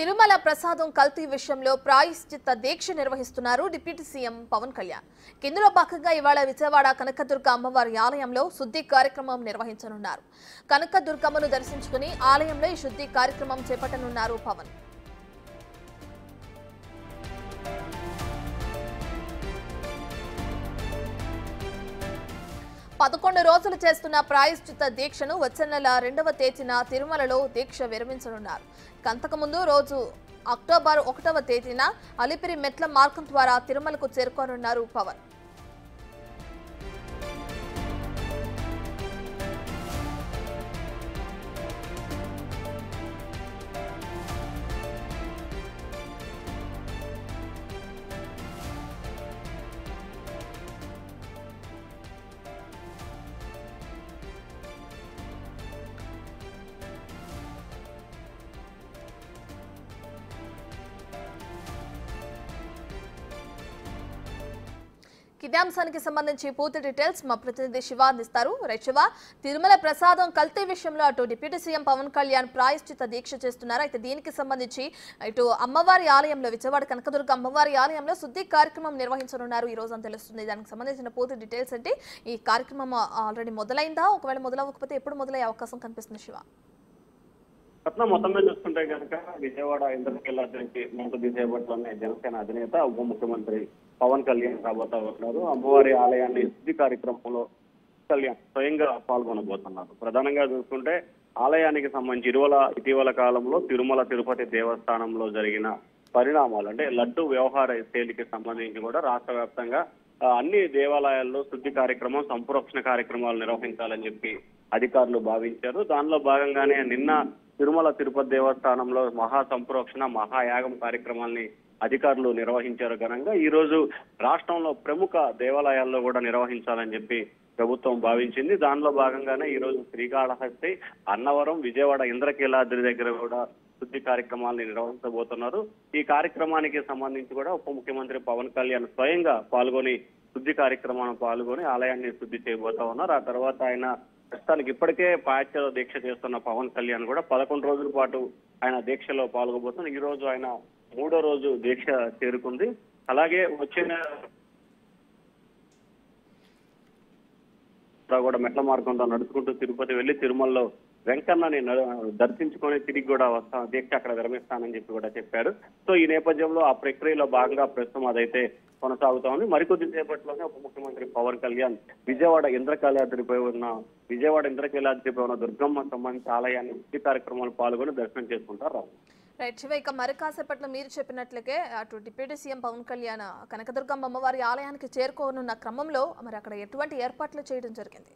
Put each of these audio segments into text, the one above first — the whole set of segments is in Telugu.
తిరుమల ప్రసాదం కల్తీ విషయంలో ప్రాయశ్చిత్త దీక్ష నిర్వహిస్తున్నారు డిప్యూటీ సీఎం పవన్ కళ్యాణ్. ఇందులో భాగంగా ఇవాళ విజయవాడ కనకదుర్గ అమ్మవారి ఆలయంలో శుద్ధి కార్యక్రమం నిర్వహించనున్నారు. కనకదుర్గమ్మను దర్శించుకుని ఆలయంలో ఈ శుద్ధి కార్యక్రమం చేపట్టనున్నారు పవన్. పదకొండు రోజులు చేస్తున్న ప్రాయశ్చిత దీక్షను వచ్చే నెల రెండవ తేదీన తిరుమలలో దీక్ష విరమించనున్నారు. అంతకుముందు రోజు అక్టోబర్ ఒకటవ తేదీన అలిపిరి మెట్ల మార్గం ద్వారా తిరుమలకు చేరుకోనున్నారు పవన్. ఇదే అంశానికి సంబంధించి పూర్తి డీటెయిల్స్ మా ప్రతినిధి శివ అందిస్తారు. రైట్ శివ తిరుమల ప్రసాదం కల్తీ విషయంలో అటు డిప్యూటీ సీఎం పవన్ కళ్యాణ్ ప్రాయశ్చిత దీక్ష చేస్తున్నారు. అయితే దీనికి సంబంధించి ఇటు అమ్మవారి ఆలయంలో విజయవాడ కనకదుర్గ అమ్మవారి ఆలయంలో శుద్ధి కార్యక్రమం నిర్వహించనున్నారు. ఈ రోజు అని తెలుస్తుంది. దానికి సంబంధించిన పూర్తి డీటెయిల్స్ అంటే ఈ కార్యక్రమం ఆల్రెడీ మొదలైందా? ఒకవేళ మొదలవ్వకపోతే ఎప్పుడు మొదలయ్యే అవకాశం కనిపిస్తుంది శివ? రత్న మొత్తం మీద చూసుకుంటే కనుక విజయవాడ ఇంద్రకీలాద్రికి ముందు చేపట్లోనే జనసేన అధినేత ఉప ముఖ్యమంత్రి పవన్ కళ్యాణ్ రాబోతా ఉన్నారు. అమ్మవారి ఆలయాన్ని శుద్ధి కార్యక్రమంలో కళ్యాణ్ స్వయంగా పాల్గొనబోతున్నారు. ప్రధానంగా చూసుకుంటే ఆలయానికి సంబంధించి ఇరువల ఇటీవల కాలంలో తిరుమల తిరుపతి దేవస్థానంలో జరిగిన పరిణామాలు అంటే లడ్డు వ్యవహార శైలికి సంబంధించి కూడా రాష్ట్ర వ్యాప్తంగా అన్ని దేవాలయాల్లో శుద్ధి కార్యక్రమం సంప్రోక్షణ కార్యక్రమాలు నిర్వహించాలని చెప్పి అధికారులు భావించారు. దానిలో భాగంగానే నిన్న తిరుమల తిరుపతి దేవస్థానంలో మహా సంప్రోక్షణ మహాయాగం కార్యక్రమాల్ని అధికారులు నిర్వహించారు ఘనంగా. ఈ రోజు రాష్ట్రంలో ప్రముఖ దేవాలయాల్లో కూడా నిర్వహించాలని చెప్పి ప్రభుత్వం భావించింది. దానిలో భాగంగానే ఈ రోజు శ్రీకాళహస్తి అన్నవరం విజయవాడ ఇంద్రకీలాద్రి దగ్గర కూడా శుద్ధి కార్యక్రమాల్ని నిర్వహించబోతున్నారు. ఈ కార్యక్రమానికి సంబంధించి కూడా ఉప ముఖ్యమంత్రి పవన్ కళ్యాణ్ స్వయంగా పాల్గొని శుద్ధి కార్యక్రమాన్ని పాల్గొని ఆలయాన్ని శుద్ధి చేయబోతా ఉన్నారు. ఆ తర్వాత ఆయన ప్రస్తుతానికి ఇప్పటికే పాశ్చాత్య దీక్ష చేస్తున్న పవన్ కళ్యాణ్ కూడా పదకొండు రోజుల పాటు ఆయన దీక్షలో పాల్గొబోతున్నారు. ఈ రోజు ఆయన మూడో రోజు దీక్ష చేరుకుంది. అలాగే వచ్చిన కూడా మెట్ల మార్గంలో నడుచుకుంటూ తిరుపతి వెళ్ళి తిరుమలలో వెంకన్నని దర్శించుకొని తిరిగి కూడా వస్తా దీక్ష అక్కడ విరమిస్తానని చెప్పి కూడా చెప్పారు సో ఈ నేపథ్యంలో ఆ ప్రక్రియలో భాగంగా ప్రస్తుతం అదైతే కొనసాగుతా ఉంది మరికొద్ది సేపట్లోనే ఉప ముఖ్యమంత్రి పవన్ కళ్యాణ్ విజయవాడ ఇంద్రకీలాద్రిపై ఉన్న విజయవాడ ఇంద్రకీలాద్రిపై ఉన్న దుర్గమ్మ సంబంధించి ఆలయాన్ని శుద్ధి కార్యక్రమాలు పాల్గొని దర్శనం చేసుకుంటారు. రైట్ శివ ఇక మరి కాసేపట్లో మీరు చెప్పినట్లుగే అటు డిప్యూటీ సీఎం పవన్ కళ్యాణ్ కనకదుర్గమ్మ అమ్మవారి ఆలయానికి చేరుకోనున్న క్రమంలో మరి అక్కడ ఎటువంటి ఏర్పాట్లు చేయడం జరిగింది?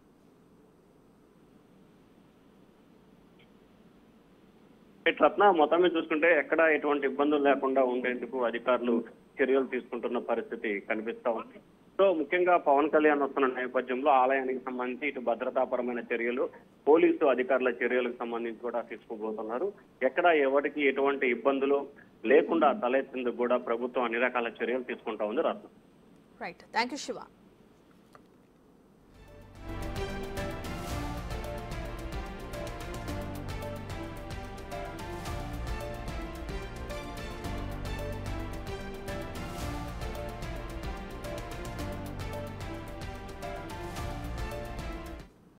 రత్న మొత్తం మీద చూసుకుంటే ఎక్కడ ఎటువంటి ఇబ్బందులు లేకుండా ఉండేందుకు అధికారులు చర్యలు తీసుకుంటున్న పరిస్థితి కనిపిస్తా ఉంది. సో ముఖ్యంగా పవన్ కళ్యాణ్ వస్తున్న నేపథ్యంలో ఆలయానికి సంబంధించి ఇటు భద్రతాపరమైన చర్యలు పోలీసు అధికారుల చర్యలకు సంబంధించి కూడా తీసుకోబోతున్నారు ఎక్కడ ఎవరికి ఎటువంటి ఇబ్బందులు లేకుండా తలెత్తేందుకు కూడా ప్రభుత్వం అన్ని రకాల చర్యలు తీసుకుంటా ఉంది రాష్ట్రం. Right thank you Shiva